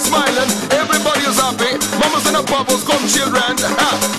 smiling, everybody is happy. Mamas and the bubbles, come children. Ha.